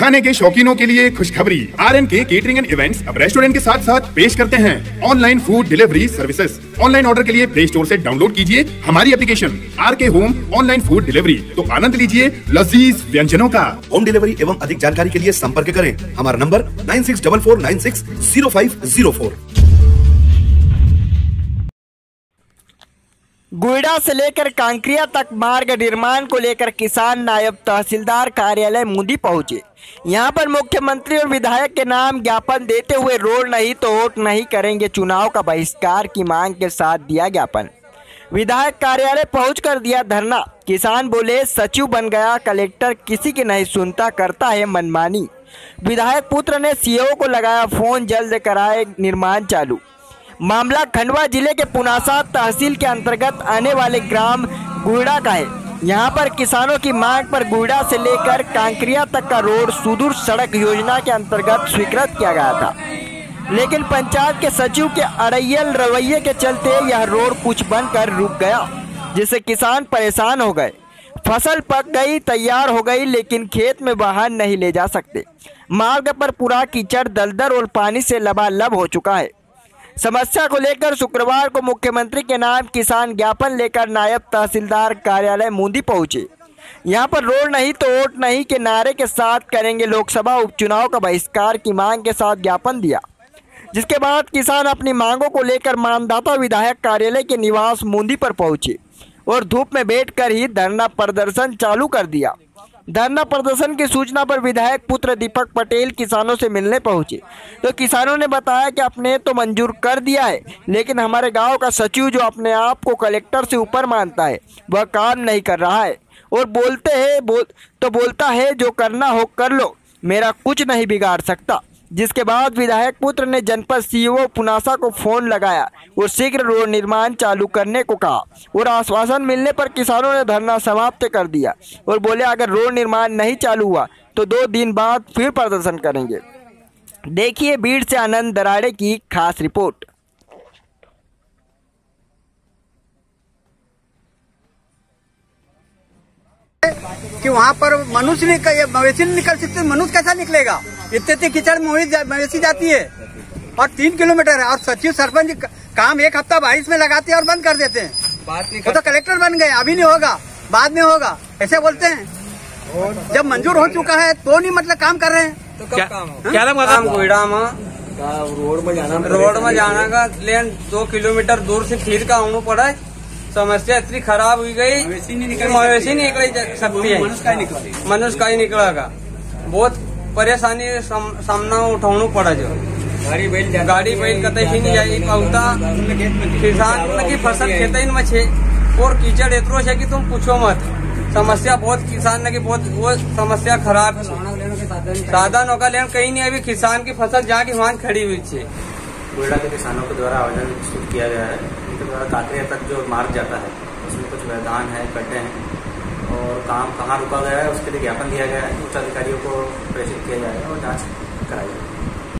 खाने के शौकीनों के लिए खुशखबरी। R N K catering and events अब रेस्टोरेंट के साथ साथ पेश करते हैं। Online food delivery services online order के लिए प्ले स्टोर से डाउनलोड कीजिए हमारी application R K home online food delivery तो आनंद लीजिए लजीज व्यंजनों का। होम डिलीवरी एवं अधिक जानकारी के लिए संपर्क करें। हमारा number nine six double four nine six zero five zero four गुइडा से लेकर कांकरिया तक मार्ग निर्माण को लेकर किसान नायब तहसीलदार कार्यालय मुंदी पहुँचे। यहाँ पर मुख्यमंत्री और विधायक के नाम ज्ञापन देते हुए रोड नहीं तो वोट नहीं करेंगे, चुनाव का बहिष्कार की मांग के साथ दिया ज्ञापन। विधायक कार्यालय पहुंचकर दिया धरना। किसान बोले, सचिव बन गया, कलेक्टर किसी की नहीं सुनता, करता है मनमानी। विधायक पुत्र ने सीओ को लगाया फ़ोन, जल्द कराए निर्माण चालू। मामला खंडवा ज़िले के पुनासा तहसील के अंतर्गत आने वाले ग्राम गुड़ा का है। यहाँ पर किसानों की मांग पर गुड़ा से लेकर कांकरिया तक का रोड सुदूर सड़क योजना के अंतर्गत स्वीकृत किया गया था। लेकिन पंचायत के सचिव के अड़ैयल रवैये के चलते यह रोड कुछ बनकर रुक गया, जिससे किसान परेशान हो गए। फ़सल पक गई, तैयार हो गई, लेकिन खेत में वाहन नहीं ले जा सकते। मार्ग पर पूरा कीचड़, दलदल और पानी से लबालब हो चुका है। समस्या को लेकर शुक्रवार को मुख्यमंत्री के नाम किसान ज्ञापन लेकर नायब तहसीलदार कार्यालय मूंदी पहुँचे। यहाँ पर रोड नहीं तो वोट नहीं के नारे के साथ करेंगे लोकसभा उपचुनाव का बहिष्कार की मांग के साथ ज्ञापन दिया। जिसके बाद किसान अपनी मांगों को लेकर मानदाता विधायक कार्यालय के निवास मूंदी पर पहुँचे और धूप में बैठकर ही धरना प्रदर्शन चालू कर दिया। धरना प्रदर्शन की सूचना पर विधायक पुत्र दीपक पटेल किसानों से मिलने पहुँचे। तो किसानों ने बताया कि आपने तो मंजूर कर दिया है, लेकिन हमारे गाँव का सचिव जो अपने आप को कलेक्टर से ऊपर मानता है, वह काम नहीं कर रहा है। और बोलते हैं, बोल तो बोलता है, जो करना हो कर लो, मेरा कुछ नहीं बिगाड़ सकता। जिसके बाद विधायक पुत्र ने जनपद सीईओ पुनासा को फ़ोन लगाया और शीघ्र रोड निर्माण चालू करने को कहा और आश्वासन मिलने पर किसानों ने धरना समाप्त कर दिया और बोले, अगर रोड निर्माण नहीं चालू हुआ तो दो दिन बाद फिर प्रदर्शन करेंगे। देखिए, भीड़ से आनंद दराड़े की खास रिपोर्ट। कि वहाँ पर मनुष्य नहीं मवेशी निकल सकते मनुष्य कैसा निकलेगा? इतने इतने कीचड़ मवेशी जाती है। और तीन किलोमीटर है। और सचिव सरपंच काम एक हफ़्ता बारिश में लगाते हैं और बंद कर देते हैं। वो तो कलेक्टर बन गए अभी नहीं होगा बाद में होगा ऐसे बोलते हैं। जब मंजूर हो चुका है तो नहीं मतलब काम कर रहे हैं। तो कब काम क्या काम कोयडा में। रोड में जाना रोड में जाना का लेन दो किलोमीटर दूर से खीर का आना पड़ा है। समस्या इतनी खराब हुई गई मवेशी नहीं निकल सकती है। मनुष्य का ही निकलेगा। बहुत परेशानी सामना उठाना पड़ा जो गाड़ी बैल गाड़ी बैल कतई ही नहीं जाई पहुँचा किसान की फ़सल खेत में छे और कीचड़ इतरो है कि तुम पूछो मत समस्या बहुत किसान की बहुत वो समस्या खराब है साधन होगा लेकिन कहीं नहीं अभी किसान की फ़सल जाके वहाँ खड़ी हुई है कोयला के किसानों के द्वारा आवेदन किया गया है इनके द्वारा काकरिया तक जो मार्ग जाता है उसमें कुछ मैदान है गड्ढे हैं और काम कहाँ रुका गया है, उसके लिए ज्ञापन दिया गया है उच्च अधिकारियों को प्रेषित किया जाएगा और जाँच कराई जाएगी।